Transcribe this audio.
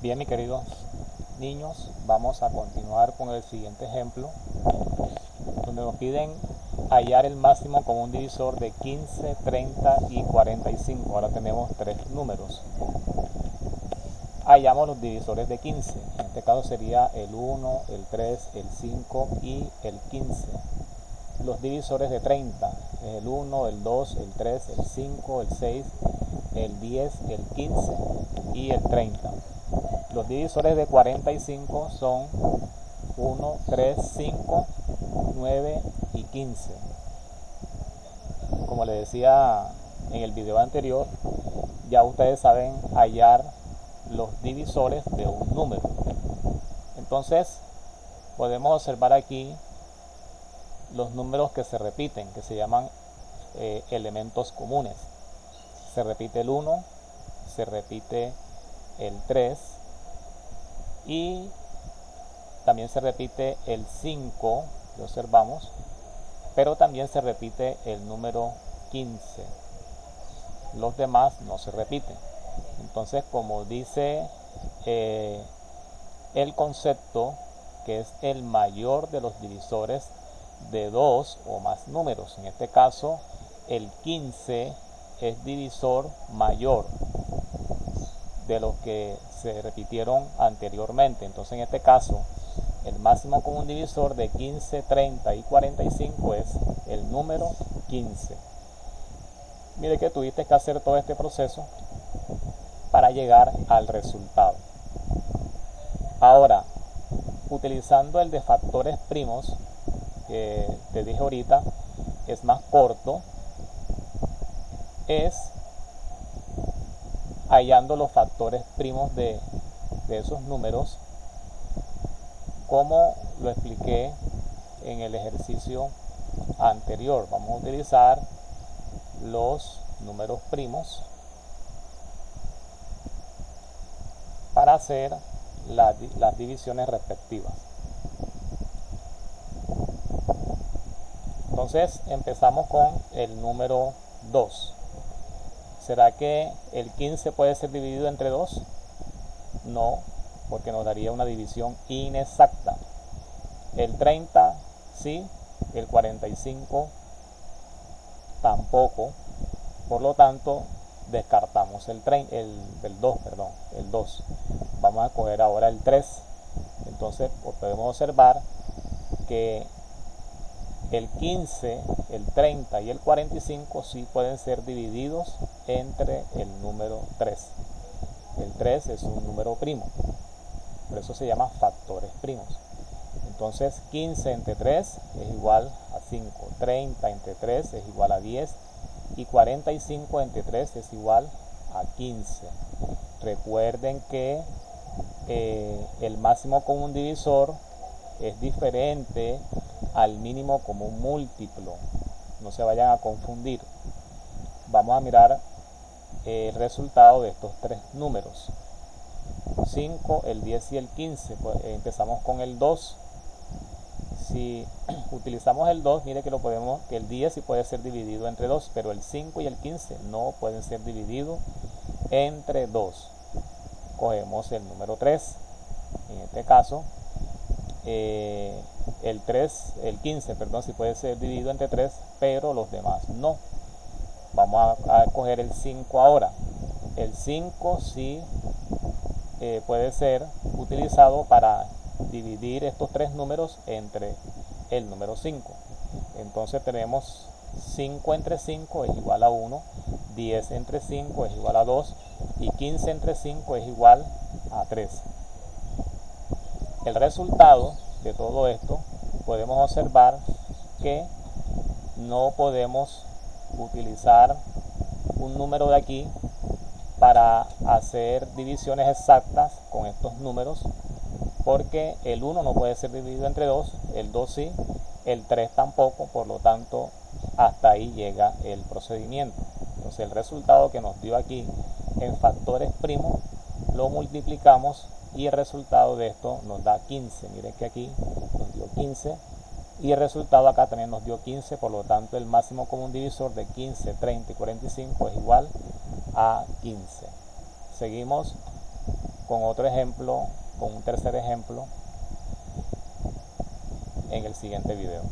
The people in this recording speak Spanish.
Bien, mis queridos niños, vamos a continuar con el siguiente ejemplo, donde nos piden hallar el máximo común divisor de 15, 30 y 45. Ahora tenemos tres números. Hallamos los divisores de 15. En este caso sería el 1, el 3, el 5 y el 15. Los divisores de 30 el 1, el 2, el 3, el 5, el 6, el 10, el 15 y el 30. Los divisores de 45 son 1, 3, 5, 9 y 15. Como les decía en el video anterior, ya ustedes saben hallar los divisores de un número. Entonces, podemos observar aquí los números que se repiten, que se llaman eh, elementos comunes. Se repite el 1, se repite el 3, y también se repite el 5, lo observamos, pero también se repite el número 15. Los demás no se repiten. Entonces, como dice eh, el concepto, que es el mayor de los divisores de dos o más números. En este caso, el 15 es divisor mayor de los que se repitieron anteriormente. Entonces en este caso, el máximo común divisor de 15, 30 y 45 es el número 15. Mire que tuviste que hacer todo este proceso para llegar al resultado. Ahora, utilizando el de factores primos, que te dije ahorita, es más corto, es hallando los factores primos de, esos números, como lo expliqué en el ejercicio anterior. Vamos a utilizar los números primos para hacer las divisiones respectivas. Entonces empezamos con el número 2. ¿Será que el 15 puede ser dividido entre 2? No, porque nos daría una división inexacta. El 30 sí, el 45 tampoco. Por lo tanto, descartamos el, el, 2, perdón, el 2. Vamos a coger ahora el 3. Entonces, pues, podemos observar que el 15, el 30 y el 45 sí pueden ser divididos entre el número 3. El 3 es un número primo, por eso se llama factores primos. Entonces 15 entre 3 es igual a 5, 30 entre 3 es igual a 10 y 45 entre 3 es igual a 15. Recuerden que eh, el máximo común divisor es diferente al mínimo común múltiplo. No se vayan a confundir. Vamos a mirar el resultado de estos tres números. 5, el 10 y el 15. Pues empezamos con el 2. Si utilizamos el 2, mire que lo podemos, que el 10 sí puede ser dividido entre 2, pero el 5 y el 15 no pueden ser divididos entre 2. Cogemos el número 3. En este caso, eh, el 3, el 15, perdón, si puede ser dividido entre 3, pero los demás no. Vamos a, coger el 5 ahora. El 5 sí eh, puede ser utilizado para dividir estos tres números entre el número 5. Entonces tenemos 5 entre 5 es igual a 1, 10 entre 5 es igual a 2 y 15 entre 5 es igual a 3. El resultado de todo esto podemos observar que no podemos utilizar un número de aquí para hacer divisiones exactas con estos números porque el 1 no puede ser dividido entre 2, el 2 sí, el 3 tampoco, por lo tanto hasta ahí llega el procedimiento. Entonces el resultado que nos dio aquí en factores primos lo multiplicamos y el resultado de esto nos da 15. Miren que aquí nos dio 15 y el resultado acá también nos dio 15, por lo tanto el máximo común divisor de 15, 30 y 45 es igual a 15. Seguimos con otro ejemplo, con un tercer ejemplo en el siguiente video.